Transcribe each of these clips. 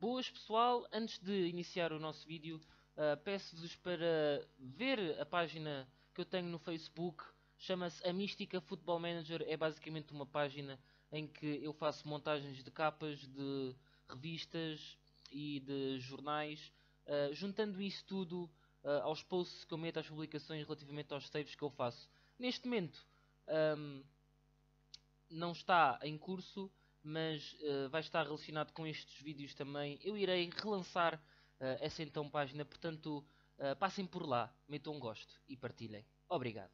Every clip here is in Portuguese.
Boas pessoal, antes de iniciar o nosso vídeo, uh, peço-vos para ver a página que eu tenho no Facebook, chama-se A Mística Football Manager, é basicamente uma página em que eu faço montagens de capas de revistas e de jornais, uh, juntando isso tudo uh, aos posts que eu meto, às publicações relativamente aos saves que eu faço. Neste momento um, não está em curso, mas uh, vai estar relacionado com estes vídeos também. Eu irei relançar uh, essa então página, portanto uh, passem por lá, metam um gosto e partilhem. Obrigado.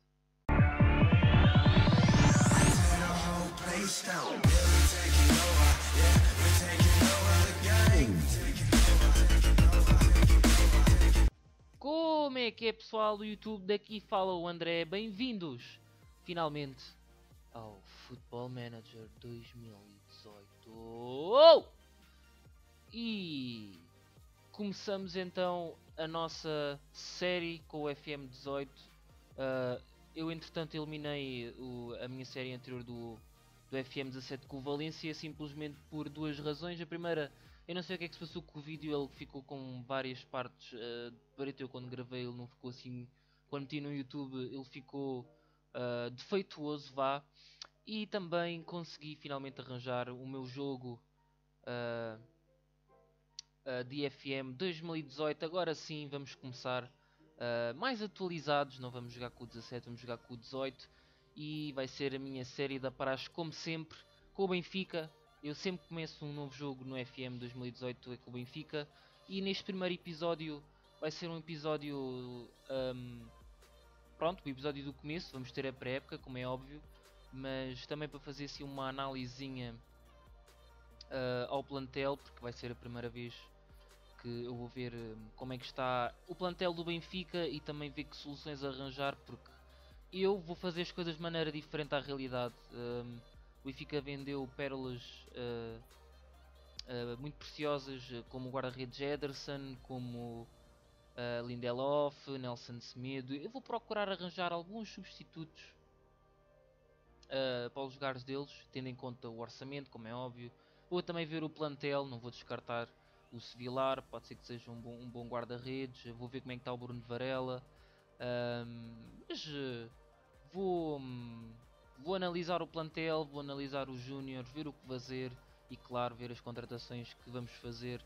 Como é que é pessoal do YouTube? Daqui fala o André, bem-vindos finalmente ao Football Manager 2018. Oh! E começamos então a nossa série com o FM18. Uh, eu entretanto eliminei o, a minha série anterior do, do FM17 com o Valência simplesmente por duas razões. A primeira, eu não sei o que é que se passou com o vídeo, ele ficou com várias partes. Uh, para eu quando gravei ele não ficou assim. Quando meti no YouTube ele ficou uh, defeituoso vá e também consegui finalmente arranjar o meu jogo uh, uh, de FM 2018 agora sim vamos começar uh, mais atualizados. Não vamos jogar com o 17 vamos jogar com o 18 e vai ser a minha série da praxe como sempre com o Benfica. Eu sempre começo um novo jogo no FM 2018 é com o Benfica. E neste primeiro episódio vai ser um episódio um, pronto, o episódio do começo, vamos ter a pré-época, como é óbvio, mas também para fazer assim uma análisinha uh, ao plantel, porque vai ser a primeira vez que eu vou ver uh, como é que está o plantel do Benfica e também ver que soluções arranjar, porque eu vou fazer as coisas de maneira diferente à realidade. Um, o Benfica vendeu pérolas uh, muito preciosas, como o guarda-redes Ederson, como uh, Lindelof, Nelson Semedo. Eu vou procurar arranjar alguns substitutos uh, para os lugares deles, tendo em conta o orçamento, como é óbvio. Vou também ver o plantel, não vou descartar o Sevilar, pode ser que seja um bom, um bom guarda-redes. Vou ver como é que está o Bruno Varela. mas uh, vou, vou analisar o plantel, vou analisar os júniores, ver o que fazer e, claro, ver as contratações que vamos fazer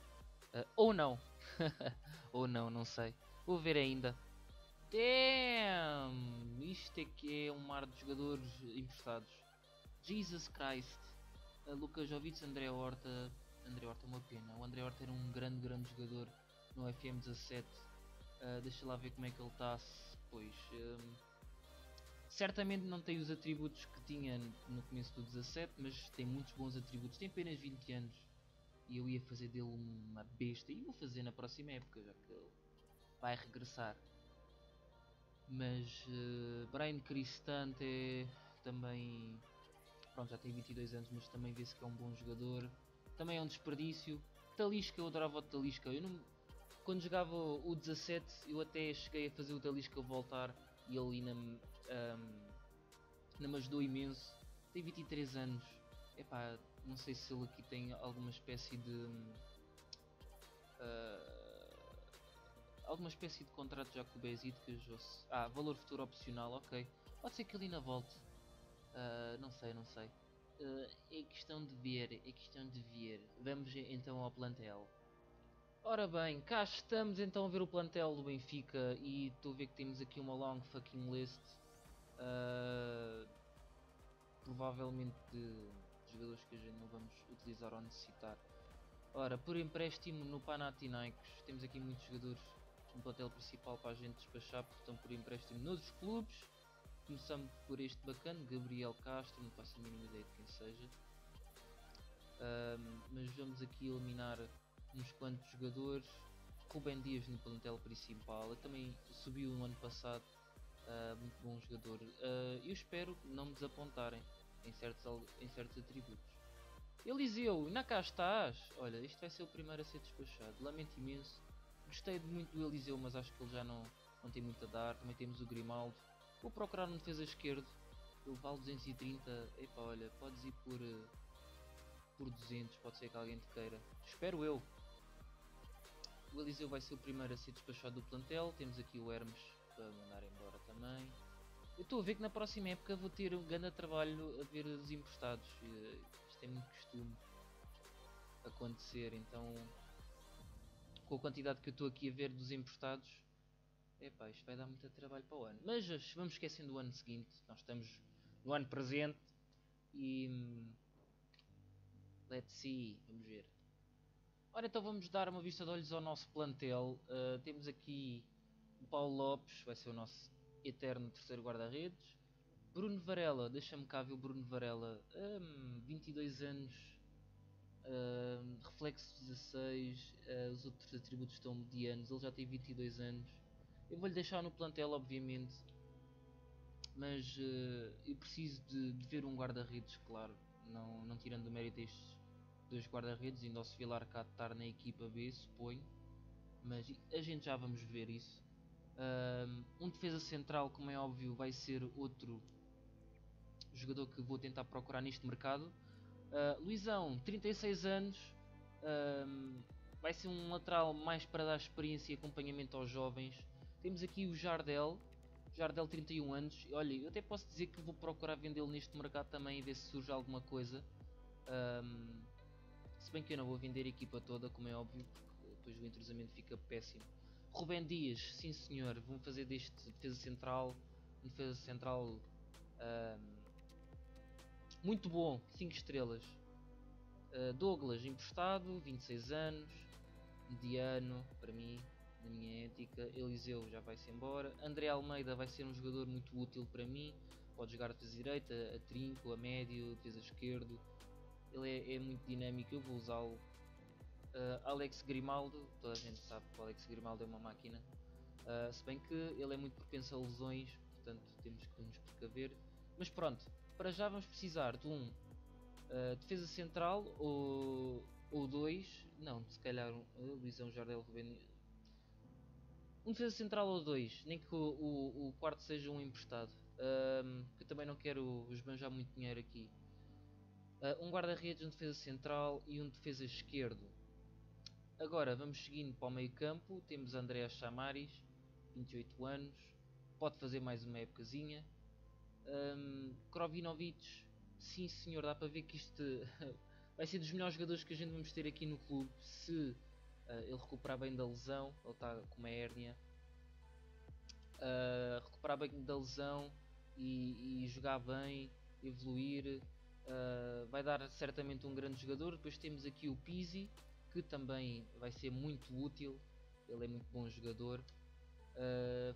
uh, ou não Ou não, não sei. Vou ver ainda. Damn! Isto é que é um mar de jogadores emprestados. Jesus Christ. A Lucas Jovic, André Horta. André Horta é uma pena. O André Horta era um grande, grande jogador no FM17. Uh, deixa lá ver como é que ele está. Pois. Um, certamente não tem os atributos que tinha no começo do 17, mas tem muitos bons atributos. Tem apenas 20 anos e eu ia fazer dele uma besta e vou fazer na próxima época já que ele vai regressar mas uh, Brian Cristante também pronto já tem 22 anos mas também vê-se que é um bom jogador. Também é um desperdício. Talisca eu adorava o Talisca. Eu não, quando jogava o 17 eu até cheguei a fazer o Talisca voltar e ele ainda, um, ainda me ajudou imenso. Tem 23 anos. Epá, não sei se ele aqui tem alguma espécie de. Uh, alguma espécie de contrato já com o Besiktas. Ah, valor futuro opcional, ok. Pode ser que ele ainda volte. Uh, não sei, não sei. Uh, é questão de ver, é questão de ver. Vamos então ao plantel. Ora bem, cá estamos então a ver o plantel do Benfica e estou a ver que temos aqui uma long fucking list. Uh, provavelmente de jogadores que a gente não vamos utilizar ou necessitar. Ora, por empréstimo no Panathinaikos, temos aqui muitos jogadores no plantel principal para a gente despachar, porque estão por empréstimo nos clubes. Começamos por este bacana, Gabriel Castro, não faço a mínima ideia de quem seja. Um, mas vamos aqui eliminar uns quantos jogadores. Rubem Dias no plantel principal, também subiu no ano passado, uh, muito bom jogador. Uh, eu espero não me desapontarem em certos, em certos atributos. Eliseu, ainda cá estás? Olha, isto vai ser o primeiro a ser despachado. Lamento imenso. Gostei muito do Eliseu, mas acho que ele já não, não tem muito a dar. Também temos o Grimaldo. Vou procurar um defesa esquerdo. Ele vale 230. Epa, olha, podes ir por, uh, por 200. Pode ser que alguém te queira. Espero eu. o Eliseu vai ser o primeiro a ser despachado do plantel. Temos aqui o Hermes para mandar embora também. Eu estou a ver que na próxima época vou ter um grande trabalho a ver os emprestados. Uh, isto é muito costume acontecer, então com a quantidade que eu estou aqui a ver dos emprestados, epá, isto vai dar muito trabalho para o ano. Mas vamos esquecendo o ano seguinte, nós estamos no ano presente e hum, let's see, vamos ver. Ora então vamos dar uma vista de olhos ao nosso plantel. Uh, temos aqui o Paulo Lopes, vai ser o nosso eterno terceiro guarda-redes. Bruno Varela, deixa-me cá ver o Bruno Varela, um, 22 anos, reflexo 16, uh, os outros atributos estão medianos, ele já tem 22 anos. Eu vou-lhe deixar no plantel, obviamente, mas uh, eu preciso de, de ver um guarda-redes, claro, não, não tirando o mérito destes dois guarda-redes, ainda o Sevilar cá estar na equipa B, suponho, mas a gente já vamos ver isso. Um defesa central, como é óbvio, vai ser outro jogador que vou tentar procurar neste mercado. Uh, Luizão, 36 anos, vai ser um lateral mais para dar experiência e acompanhamento aos jovens. Temos aqui o Jardel, Jardel 31 anos. Olha, eu até posso dizer que vou procurar vendê-lo neste mercado também e ver se surge alguma coisa. Se bem que eu não vou vender a equipa toda, como é óbvio, porque depois o entrosamento fica péssimo. Rubem Dias, sim senhor, vamos fazer deste defesa central, defesa central um, muito bom, 5 estrelas. Uh, Douglas, emprestado, 26 anos, mediano, para mim, na minha ética. Eliseu já vai-se embora. André Almeida vai ser um jogador muito útil para mim. Pode jogar defesa direita, a trinco, a médio, defesa esquerdo. Ele é, é muito dinâmico, eu vou usá-lo Uh, Alex Grimaldo, toda a gente sabe que o Alex Grimaldo é uma máquina. Uh, se bem que ele é muito propenso a lesões, portanto temos que nos precaver. Mas pronto, para já vamos precisar de um uh, defesa central ou, ou dois. Não, se calhar um uh, Luizão Jardel Rubén. Um defesa central ou dois, nem que o, o, o quarto seja um emprestado. Uh, que eu também não quero esbanjar muito dinheiro aqui. um guarda-redes, um defesa central e um defesa esquerdo. Agora vamos seguindo para o meio campo. Temos André Chamaris, 28 anos. Pode fazer mais uma épocazinha. Um, Krovinovic, sim senhor, dá para ver que isto vai ser dos melhores jogadores que a gente vamos ter aqui no clube. Se uh, ele recuperar bem da lesão, ele está com uma hérnia. Uh, recuperar bem da lesão e, e jogar bem, evoluir. Uh, vai dar certamente um grande jogador. Depois temos aqui o Pizzi que também vai ser muito útil. Ele é muito bom jogador.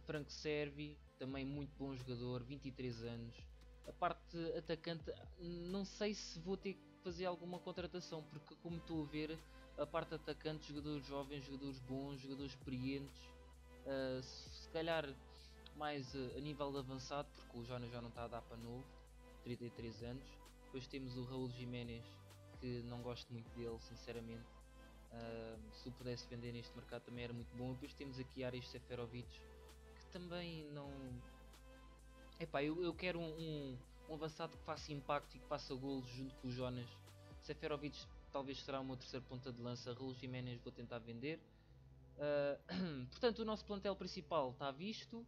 Franco Servi, também muito bom jogador, 23 anos. A parte atacante, não sei se vou ter que fazer alguma contratação, porque como estou a ver, a parte atacante, jogadores jovens, jogadores bons, jogadores experientes, uh, se calhar mais uh, a nível de avançado, porque o Jonas já não está a dar para novo, 33 anos. Depois temos o Raul Jiménez, que não gosto muito dele, sinceramente. Uh, se o pudesse vender neste mercado também era muito bom. Depois temos aqui Aris Seferovic também não. Epá, eu, eu quero um, um, um, avançado que faça impacto e que faça golos junto com o Jonas. Seferovic talvez será o meu terceiro ponta de lança. Raul Jiménez vou tentar vender. Uh, portanto, o nosso plantel principal está visto.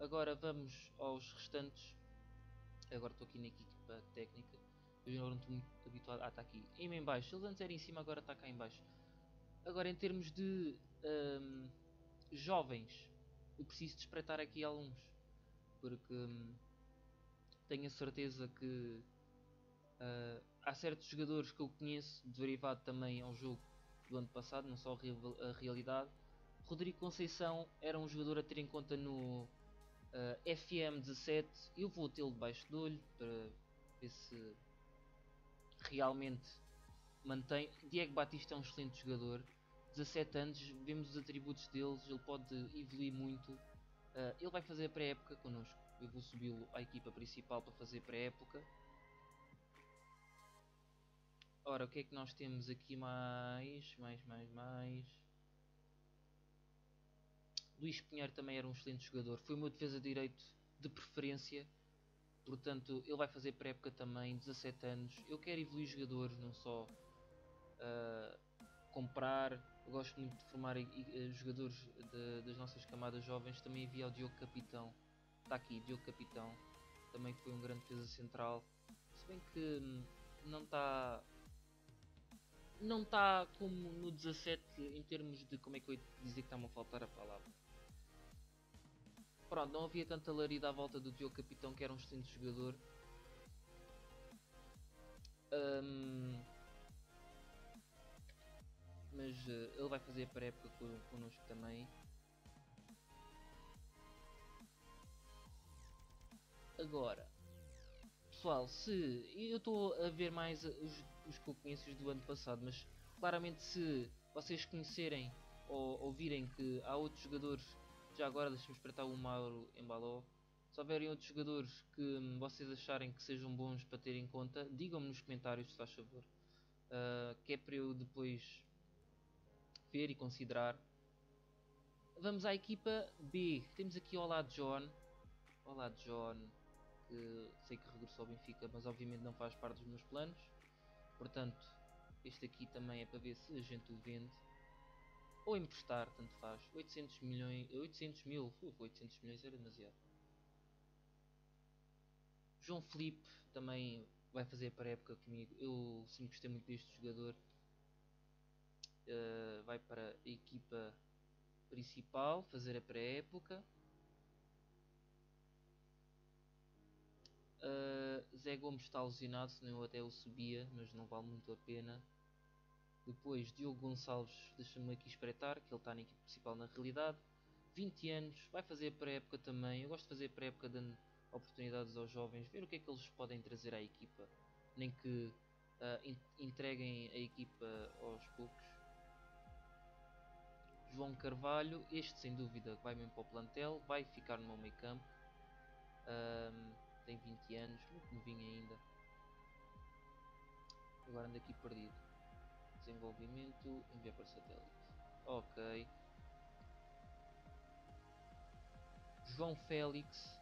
Agora vamos aos restantes. Agora estou aqui na equipa técnica. Eu não estou muito habituado. Ah, está aqui. Em baixo. Ele antes era em cima, agora está cá em baixo. Agora, em termos de um, jovens, eu preciso de espreitar aqui alguns, porque um, tenho a certeza que uh, há certos jogadores que eu conheço, derivado também ao jogo do ano passado, não só a, realidade. Rodrigo Conceição era um jogador a ter em conta no uh, FM17. Eu vou tê-lo debaixo do olho para ver se realmente mantém. Diego Batista é um excelente jogador. 17 anos, vemos os atributos deles, ele pode evoluir muito. Uh, ele vai fazer pré-época connosco. Eu vou subi-lo à equipa principal para fazer pré-época. Ora, o que é que nós temos aqui mais? Mais, mais, mais. Luís Pinheiro também era um excelente jogador. Foi o meu defesa de direito de preferência. Portanto, ele vai fazer pré-época também, 17 anos. Eu quero evoluir jogadores, não só uh, comprar. Eu gosto muito de formar jogadores de, das nossas camadas jovens. Também havia o Diogo Capitão. Está aqui, Diogo Capitão. Também foi um grande defesa central. Se bem que hum, não está não está como no 17 em termos de como é que eu ia dizer que está-me a faltar a palavra. Pronto, não havia tanta larida à volta do Diogo Capitão que era um excelente jogador. Um, mas uh, ele vai fazer a pré-época connosco também. Agora, pessoal, se eu estou a ver mais os, os que eu conheço do ano passado, mas claramente se vocês conhecerem ou ouvirem que há outros jogadores, já agora deixa-me espreitar o Mauro Embaló, se houverem outros jogadores que hum, vocês acharem que sejam bons para ter em conta, digam-me nos comentários, se faz favor. Uh, que é para eu depois ver e considerar. Vamos à equipa B. Temos aqui Olá John. Olá John que sei que regressou ao Benfica, mas obviamente não faz parte dos meus planos. Portanto, este aqui também é para ver se a gente o vende ou emprestar, tanto faz. 800 milhões, 800 mil, uf, 800 milhões era demasiado. João Felipe também vai fazer para época comigo. Eu sempre gostei muito deste jogador. Uh, vai para a equipa principal fazer a pré-época. Uh, Zé Gomes está alucinado, senão eu até o subia, mas não vale muito a pena. Depois Diogo Gonçalves, deixa-me aqui espreitar, que ele está na equipe principal na realidade. 20 anos, vai fazer pré-época também. Eu gosto de fazer pré-época dando oportunidades aos jovens, ver o que é que eles podem trazer à equipa. Nem que uh, entreguem a equipa aos poucos. João Carvalho, este sem dúvida vai mesmo para o plantel, vai ficar no meu meio campo tem 20 anos, muito novinho ainda. Agora ando aqui perdido. Desenvolvimento, enviar para satélite. Ok. João Félix.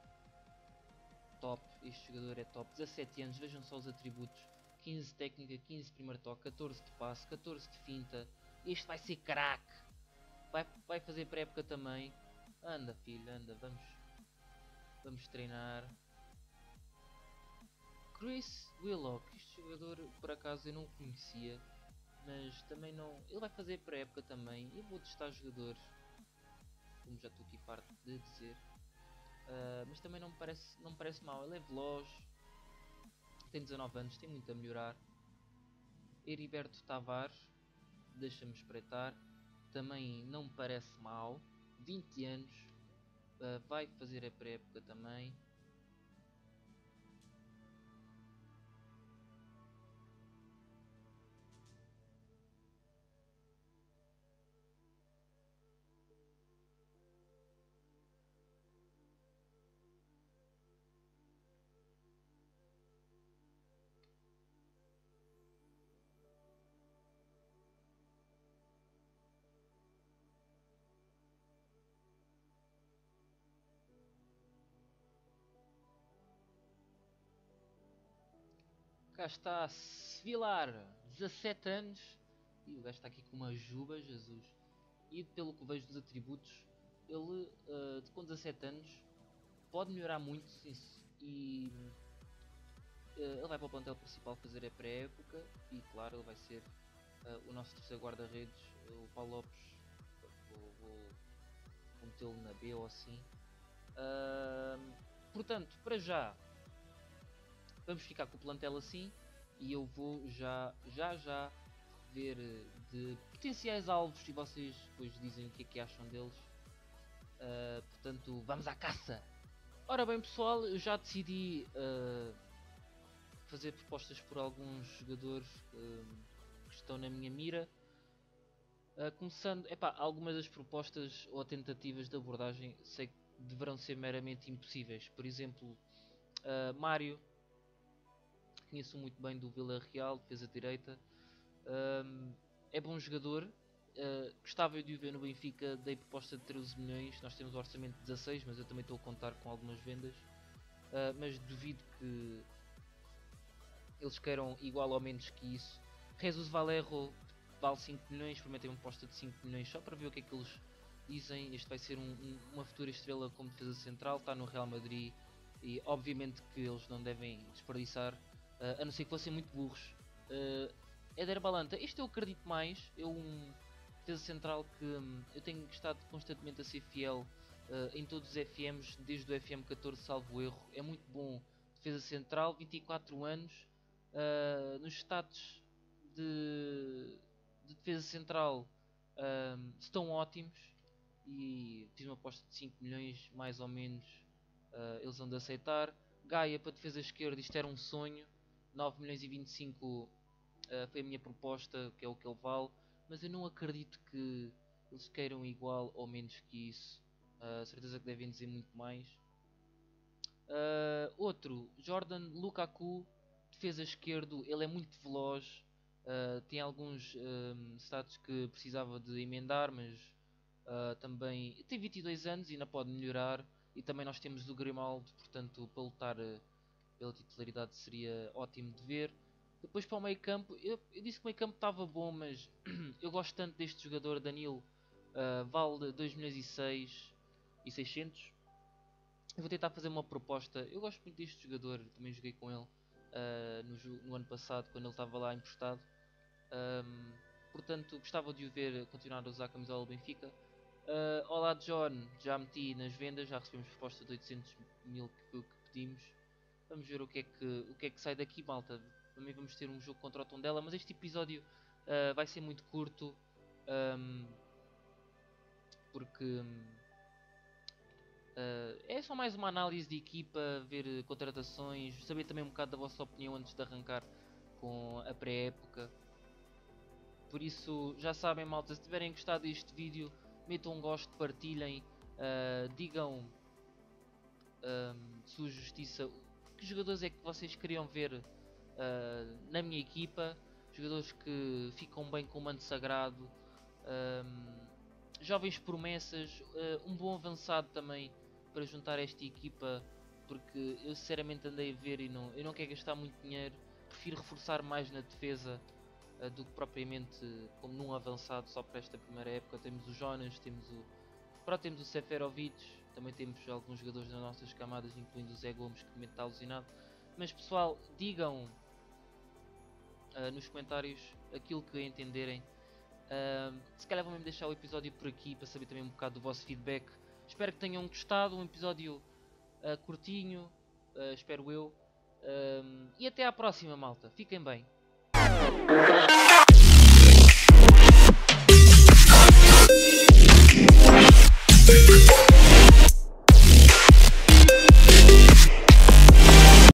Top, este jogador é top. 17 anos, vejam só os atributos. 15 técnica, 15 primeiro toque, 14 de passe, 14 de finta. Este vai ser craque. Vai, vai fazer pré-época também. Anda filho, anda, vamos. Vamos treinar. Chris Willock, este jogador por acaso eu não conhecia, mas também não. Ele vai fazer para época também. Eu vou testar jogadores, como já estou aqui parte de dizer. Uh, mas também não me parece, não me parece mal. Ele é veloz, tem 19 anos, tem muito a melhorar. Heriberto Tavares, deixa-me espreitar, também não me parece mal. 20 anos, uh, vai fazer a pré-época também. Cá está Sevilar, 17 anos. E o gajo está aqui com uma juba, Jesus. E pelo que vejo dos atributos, ele uh, com 17 anos pode melhorar muito e uh, ele vai para o plantel principal fazer a pré-época e claro ele vai ser uh, o nosso terceiro guarda-redes, o Paulo Lopes. Vou, vou, vou metê-lo na B ou assim. portanto, para já Vamos ficar com o plantel assim e eu vou já, já, já ver eh, de potenciais alvos e vocês depois dizem o que é que acham deles. Uh, portanto, vamos à caça! Ora bem pessoal, eu já decidi uh, fazer propostas por alguns jogadores uh, que estão na minha mira. começando, epá, algumas das propostas ou tentativas de abordagem sei que deverão ser meramente impossíveis. Por exemplo, Mário conheço muito bem do Vila Real, defesa direita. Um, é bom jogador. Uh, gostava de o ver no Benfica. Dei proposta de 13 milhões. Nós temos o orçamento de 16, mas eu também estou a contar com algumas vendas. Uh, mas duvido que eles queiram igual ou menos que isso. Jesus Valerro vale 5 milhões, prometem uma aposta de 5 milhões só para ver o que é que eles dizem. Este vai ser um, um, uma futura estrela como defesa central, está no Real Madrid e obviamente que eles não devem desperdiçar, uh, a não ser que fossem muito burros. Uh, Éder Balanta, este eu acredito mais, é um defesa central que um, eu tenho estado constantemente a ser fiel uh, em todos os FMs, desde o FM 14 salvo erro, é muito bom defesa central, 24 anos, uh, nos status de, de defesa central um, estão ótimos. E fiz uma aposta de 5 milhões mais ou menos eles vão de aceitar. Gaia para defesa esquerda isto era um sonho 9 milhões e 25 uh, foi a minha proposta que é o que ele vale mas eu não acredito que eles queiram igual ou menos que isso uh, certeza que devem dizer muito mais outro Jordan Lukaku defesa esquerdo ele é muito veloz Uh, tem alguns um, status que precisava de emendar, mas uh, também tem 22 anos e ainda pode melhorar. E também nós temos o Grimaldo, portanto, para lutar uh, pela titularidade seria ótimo de ver. Depois para o meio campo, eu, eu disse que o meio campo estava bom, mas eu gosto tanto deste jogador, Danilo. vale 2 milhões e 6 e 600. Eu vou tentar fazer uma proposta. Eu gosto muito deste jogador, também joguei com ele no, no ano passado, quando ele estava lá emprestado. Um, portanto, gostava de o ver continuar a usar a camisola do Benfica. Uh, olá John, já meti nas vendas, já recebemos resposta de 800 mil que, que, pedimos. Vamos ver o que, é que, o que é que sai daqui, malta. Também vamos ter um jogo contra o Tondela, mas este episódio uh, vai ser muito curto. Um, porque uh, é só mais uma análise de equipa, ver contratações, saber também um bocado da vossa opinião antes de arrancar com a pré-época. Por isso, já sabem, malta, se tiverem gostado deste vídeo, metam um gosto, partilhem, uh, digam uh, sua justiça, que jogadores é que vocês queriam ver uh, na minha equipa, jogadores que ficam bem com o manto sagrado, jovens promessas, uh, um bom avançado também para juntar esta equipa, porque eu sinceramente andei a ver e não, eu não quero gastar muito dinheiro, prefiro reforçar mais na defesa uh, do que propriamente como num avançado só para esta primeira época. Temos o Jonas, temos o. Pronto, temos o Seferovic, também temos alguns jogadores nas nossas camadas, incluindo o Zé Gomes, que também está alucinado. Mas pessoal, digam uh, nos comentários aquilo que entenderem. Uh, se calhar vão mesmo deixar o episódio por aqui para saber também um bocado do vosso feedback. Espero que tenham gostado, um episódio uh, curtinho, espero eu. e até à próxima, malta. Fiquem bem.